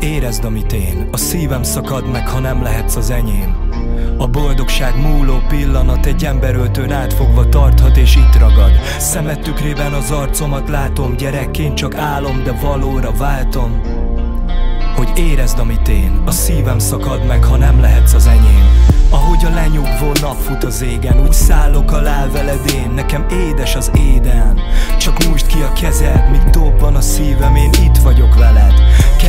érezd, amit én. A szívem szakad meg, ha nem lehetsz az enyém. A boldogság múló pillanat egy emberöltőn átfogva tarthat és itt ragad. Szemed tükrében az arcomat látom, gyerekként csak álom, de valóra váltom. Hogy érezd, amit én, a szívem szakad meg, ha nem lehetsz az enyém. Ahogy a lenyugvó nap fut az égen Úgy szállok alá veled én. Nekem édes az éden. Csak nyújtsd ki a kezed Míg dobban a szívem Én itt vagyok veled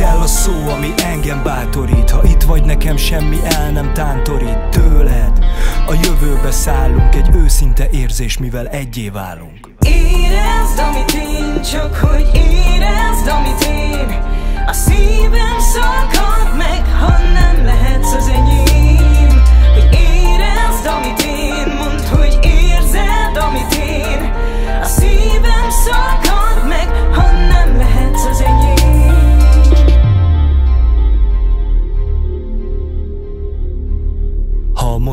Kell a szó, ami engem bátorít. Ha itt vagy nekem semmi el nem tántorít. Tőled a jövőbe szállunk Egy őszinte érzés, mivel egyé válunk. Érezd, amit én, csak hogy érezd, amit én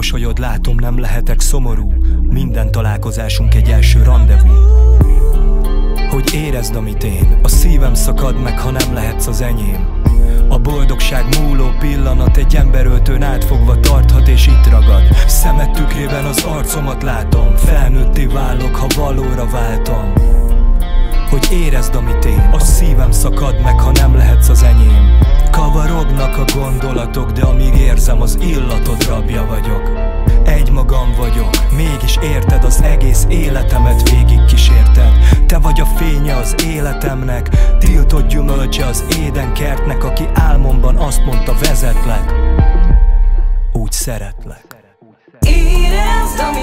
mosolyod látom, nem lehetek szomorú. Minden találkozásunk egy első rendezvú. Hogy érezd, amit én. A szívem szakad meg, ha nem lehetsz az enyém. A boldogság múló pillanat egy emberöltőn átfogva tarthat és itt ragad. Szemed tükrében az arcomat látom. Felnőtté válok, ha valóra váltam. Hogy érezd, amit én. A szívem szakad meg, ha nem lehetsz az enyém. Kavarognak a gondolatok, de amíg érzem az illatod rabja vagyok egész életemet végig kísérted. Te vagy a fénye az életemnek, tiltott gyümölcse az édenkertnek Aki álmomban azt mondta vezetlek, úgy szeretlek. Érezd, amit